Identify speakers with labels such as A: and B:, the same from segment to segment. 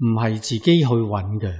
A: 唔系自己去揾嘅。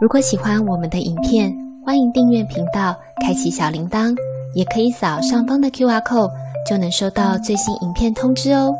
B: 如果喜欢我们的影片，欢迎订阅频道，开启小铃铛，也可以扫上方的 Q R code，就能收到最新影片通知哦。